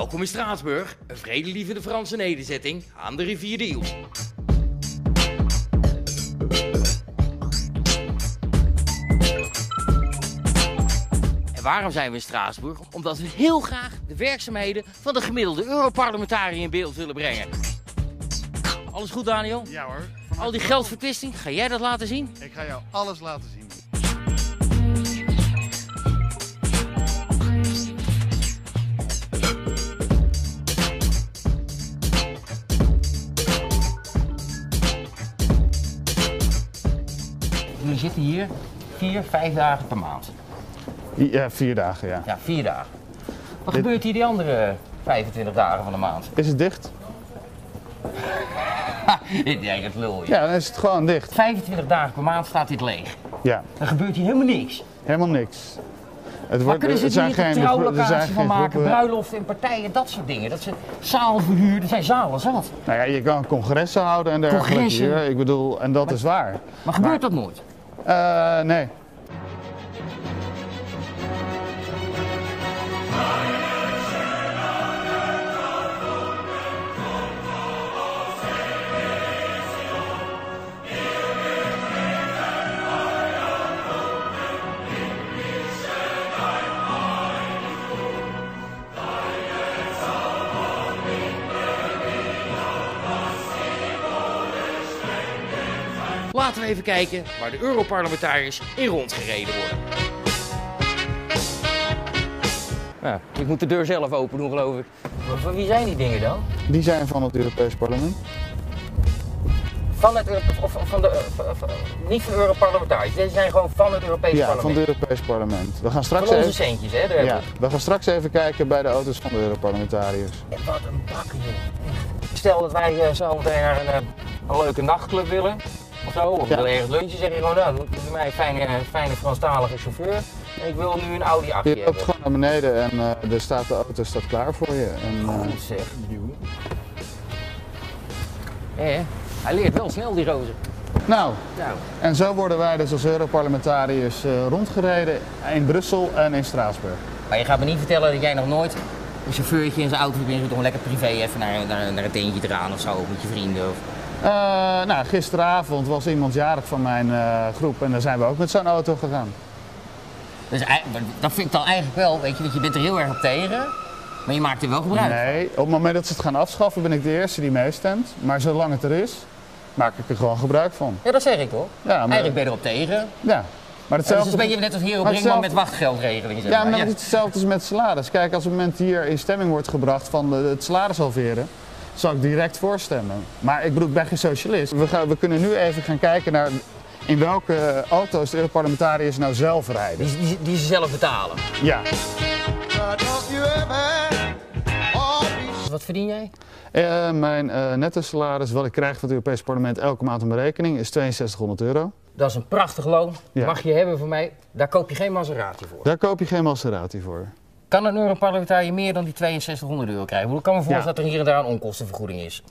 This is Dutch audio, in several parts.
Welkom in Straatsburg, een vredelievende Franse nederzetting aan de rivier de Iel. En waarom zijn we in Straatsburg? Omdat we heel graag de werkzaamheden van de gemiddelde Europarlementariër in beeld willen brengen. Alles goed, Daniel? Ja hoor. Al die geldverkwisting, ga jij dat laten zien? Ik ga jou alles laten zien. Zitten hier vier, vijf dagen per maand. Ja, vier dagen ja. Ja, vier dagen. Wat Dit- gebeurt hier die andere 25 dagen van de maand? Is het dicht? Ja, dat lul je. Ja, dan is het gewoon dicht. 25 dagen per maand staat dit leeg. Ja, Dan gebeurt hier helemaal niks. helemaal niks. Het Maar kunnen ze er zijn geen, trouwlocatie van maken, bruiloften en partijen, dat soort dingen. Dat ze zaal verhuren, er zijn zalen zat. Nou ja, je kan congressen houden en dergelijke Congressen? hier. Ik bedoel, en dat is waar. Maar gebeurt dat nooit? Eh, nee. Laten we even kijken waar de Europarlementariërs in rondgereden worden. Ja, ik moet de deur zelf open doen, geloof ik. Maar van wie zijn die dingen dan? Die zijn van het Europees Parlement. Van het of van de, eh, van- van- niet van de Europarlementariërs. Deze zijn gewoon van het Europees Ja, van Parlement. het Europees Parlement. We gaan straks Van onze even, centjes, hè? daar ja, we gaan straks even kijken bij de auto's van de Europarlementariërs. En wat een bakken, joh. Stel dat wij eh, zo meteen naar een, eh, een leuke nachtclub willen. Of zo, of Ja. willen ergens lunchen, zeg je gewoon, nou, doe doe mij een fijne, eh, fijne Franstalige chauffeur. En ik wil nu een Audi 8 Je loopt gewoon naar beneden en eh er staat de auto staat klaar voor je. En, eh, Goed zeg. Hé, hij leert wel snel, die roze. nou, Nou, en zo worden wij dus als Europarlementariërs eh, rondgereden in Brussel en in Straatsburg. maar je gaat me niet vertellen dat jij nog nooit een chauffeurtje in zijn auto ingezet om lekker privé even naar, naar, naar een teentje te gaan of zo, met je vrienden. Of... Eh, nou, gisteravond was iemand jarig van mijn eh, groep en daar zijn we ook met zo'n auto gegaan. Dus maar dat vind ik dan eigenlijk wel, weet je, dat je bent er heel erg op tegen, maar je maakt er wel gebruik van. Nee, op het moment dat ze het gaan afschaffen ben ik de eerste die meestemt. Maar zolang het er is, maak ik er gewoon gebruik van. Ja, dat zeg ik toch? Ja, maar, Eigenlijk ben je erop tegen. ja. maar Het is hetzelfde, een beetje net als Maar Brinkman hetzelfde- met wachtgeldregelingen. Zeg ja, maar. maar het is hetzelfde als met salaris. Kijk, als op het moment hier in stemming wordt gebracht van het salaris halveren, zal ik direct voorstemmen. Maar ik bedoel, ik ben geen socialist. We, gaan, we kunnen nu even gaan kijken naar in welke auto's de Europarlementariërs nou zelf rijden. Die, die, die ze zelf betalen. Ja. Wat verdien jij? Eh, mijn eh netto salaris, wat ik krijg van het Europees Parlement elke maand op mijn rekening, is 6200 euro. Dat is een prachtig loon. Ja. Mag je hebben van mij. Daar koop je geen Maserati voor. Daar koop je geen Maserati voor. Kan een Europarlementariër meer dan die 6200 euro krijgen? Ik kan me voorstellen Ja. dat er hier en daar een onkostenvergoeding is.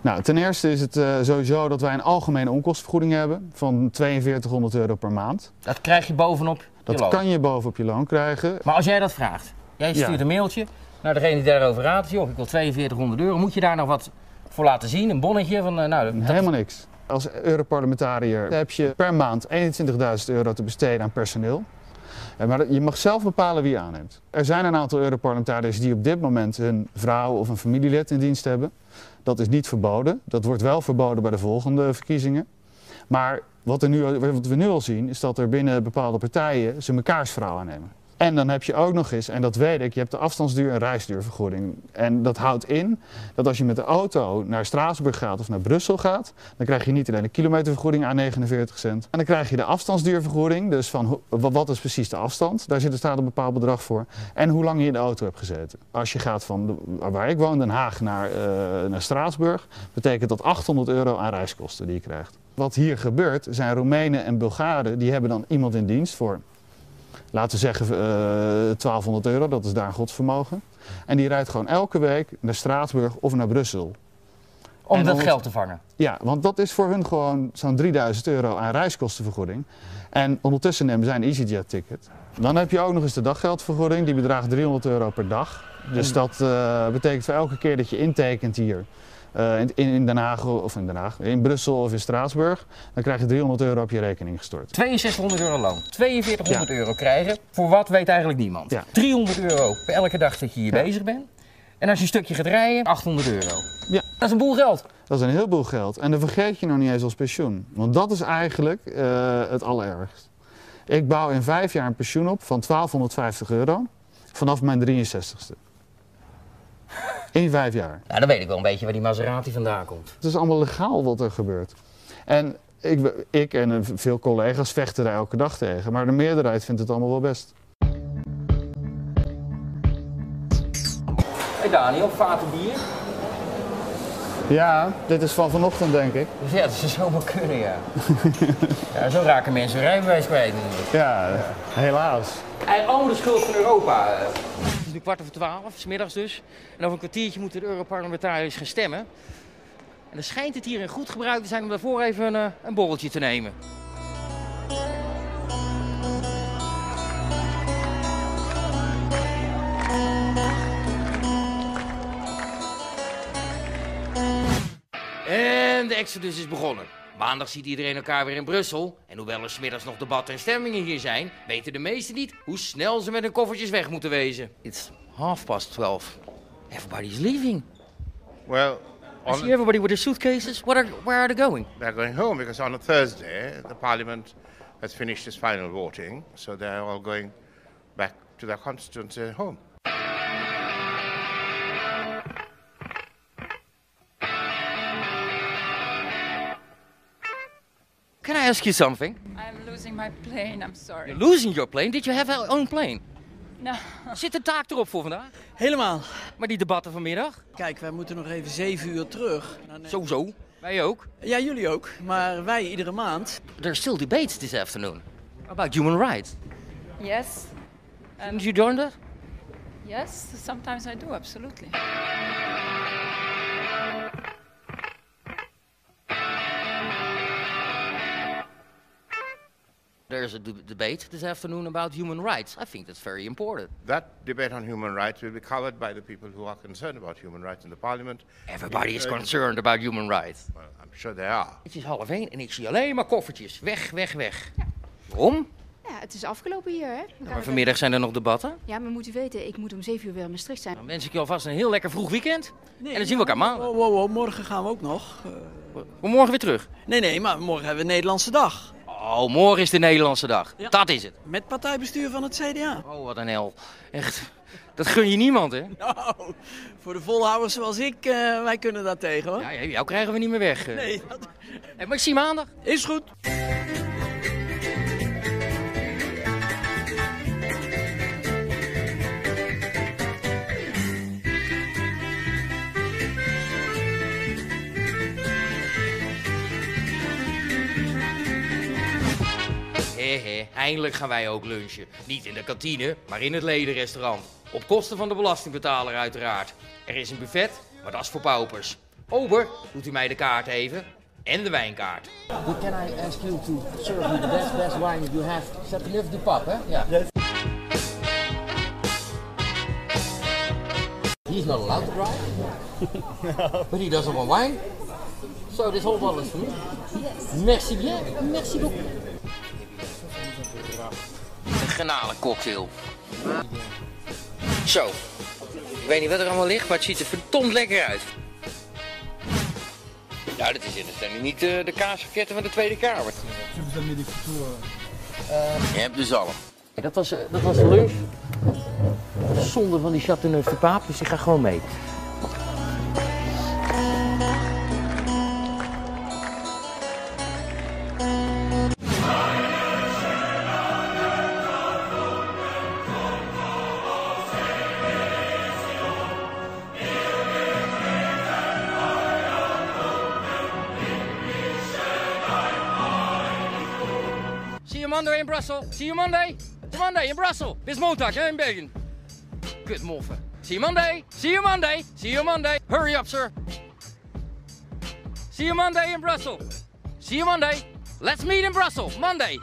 Nou, ten eerste is het eh, sowieso dat wij een algemene onkostenvergoeding hebben van 4200 euro per maand. Dat krijg je bovenop je Dat loon. kan je bovenop je loon krijgen. Maar als jij dat vraagt, jij stuurt Ja. een mailtje naar degene die daarover raadt. Joh, ik wil 4200 euro. Moet je daar nog wat voor laten zien? Een bonnetje van, eh, nou, dat- Helemaal niks. Als Europarlementariër heb je per maand 21.000 euro te besteden aan personeel. Eh, Maar je mag zelf bepalen wie je aanneemt. Er zijn een aantal Europarlementariërs die op dit moment een vrouw of een familielid in dienst hebben. Dat is niet verboden. Dat wordt wel verboden bij de volgende verkiezingen. Maar wat, er nu, wat we nu al zien is dat er binnen bepaalde partijen ze mekaars vrouw aannemen. En dan heb je ook nog eens, en dat weet ik, je hebt de afstandsduur en reisduurvergoeding. En dat houdt in dat als je met de auto naar Straatsburg gaat of naar Brussel gaat, dan krijg je niet alleen de kilometervergoeding aan 49 cent. En dan krijg je de afstandsduurvergoeding, dus van wat is precies de afstand, daar zit er staat een bepaald bedrag voor. En hoe lang je in de auto hebt gezeten. Als je gaat van waar ik woon, Den Haag, naar, eh, naar Straatsburg, betekent dat 800 euro aan reiskosten die je krijgt. Wat hier gebeurt, zijn Roemenen en Bulgaren, die hebben dan iemand in dienst voor laten we zeggen eh 1200 euro, dat is daar een godsvermogen. En die rijdt gewoon elke week naar Straatsburg of naar Brussel. Om En dat geld te vangen. Ja, want dat is voor hun gewoon zo'n 3000 euro aan reiskostenvergoeding. En ondertussen nemen zij een EasyJet-ticket. Dan heb je ook nog eens de daggeldvergoeding, die bedraagt 300 euro per dag. Dus dat eh, betekent voor elke keer dat je intekent hier eh, in, in Den Haag of in Den Haag, in Brussel of in Straatsburg, dan krijg je 300 euro op je rekening gestort. 6200 euro loon. 4200 euro krijgen. Voor wat weet eigenlijk niemand. Ja. 300 euro voor elke dag dat je hier Ja. bezig bent. En als je een stukje gaat rijden, 800 euro. Ja. Dat is een boel geld. Dat is een heleboel geld. En dan vergeet je nog niet eens als pensioen. Want dat is eigenlijk eh, het allerergst. Ik bouw in vijf jaar een pensioen op van 1250 euro vanaf mijn 63ste. In vijf jaar. Nou, dan weet ik wel een beetje waar die Maserati vandaan komt. Het is allemaal legaal wat er gebeurt. En ik, ik en veel collega's vechten daar elke dag tegen. Maar de meerderheid vindt het allemaal wel best. Hey Daniel, vaten bier. Ja, dit is van vanochtend denk ik. Dus ja, dat zou zomaar kunnen, ja. ja. Zo raken mensen hun rijbewijs kwijt natuurlijk. Ja, helaas. En allemaal de schuld van Europa. Nu kwart over twaalf, smiddags dus. En over een kwartiertje moeten de Europarlementariërs gaan stemmen. En dan schijnt het hier in goed gebruik te zijn om daarvoor even een, eh, een borreltje te nemen. En de Exodus is begonnen. Maandag ziet iedereen elkaar weer in Brussel. En hoewel er smiddags nog debatten en stemmingen hier zijn, weten de meesten niet hoe snel ze met hun koffertjes weg moeten wezen. It's half past twelve. Everybody's leaving. Well, I see everybody with their suitcases. What are, where are they going? they're going home because on a Thursday the Parliament has finished its final voting, so they're all going back to their constituency home. Can I ask you something? I'm losing my plane, I'm sorry. You're losing your plane. Did you have your own plane? No. Zit de taak erop voor vandaag? Helemaal. Maar die debatten vanmiddag? Kijk, wij moeten nog even zeven uur terug. Sowieso. Wij ook. Ja, jullie ook. Maar wij iedere maand. There's still debates this afternoon about human rights. Yes. Didn't you join that? Yes, sometimes I do, absolutely. There's a debate this afternoon about human rights. I think that's very important. That debate on human rights will be covered by the people who are concerned about human rights in the Parliament. Everybody is Uh, concerned about human rights. Well, I'm sure they are. Het is half één en ik zie alleen maar koffertjes. Weg, weg, weg. Waarom? Ja, het is afgelopen hier, hè? Maar vanmiddag zijn er nog debatten. Ja, maar moet u weten, ik moet om 7 uur weer in Maastricht zijn. Dan wens ik je alvast een heel lekker vroeg weekend. Nee, en dan zien we elkaar maandag. Wow, wow, wow, morgen gaan we ook nog. We morgen weer terug. nee, nee, maar morgen hebben we Nederlandse dag. Oh, morgen is de Nederlandse dag. Ja. Dat is het. Met partijbestuur van het CDA. Oh, wat een hel. Echt. Dat gun je niemand, hè? Nou, voor de volhouders zoals ik, eh, wij kunnen daar tegen hoor. Ja, jou krijgen we niet meer weg. eh. Nee, dat Maar ik zie maandag. is goed. Hé, hé, eindelijk gaan wij ook lunchen. Niet in de kantine, maar in het ledenrestaurant. Op kosten van de belastingbetaler uiteraard. Er is een buffet, maar dat is voor paupers. Ober, doet u mij de kaart even. En de wijnkaart. Can I ask you to serve me the best, best wine you have? Chateauneuf du Pape, hè? Ja. He's not allowed to drive. But he doesn't want wine. So this whole bottle is for me. Merci bien. Merci beaucoup. Garnalencocktail. Zo. Ik weet niet wat er allemaal ligt, maar het ziet er verdomd lekker uit. Nou, dat is in de stelling niet eh, de kaasraketten van de Tweede Kamer. Je hebt dus al. Dat was, eh, dat was lunch. Zonde van die Chateauneuf de Paap, dus ik ga gewoon mee. Monday in Brussels. See you Monday. You Monday in Brussels. Bis Montag in België. Kut moffen. See you Monday. See you Monday. See you Monday. Hurry up, sir. See you Monday in Brussels. See you Monday. Let's meet in Brussels. Monday.